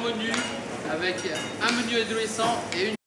menu avec un menu adolescent et une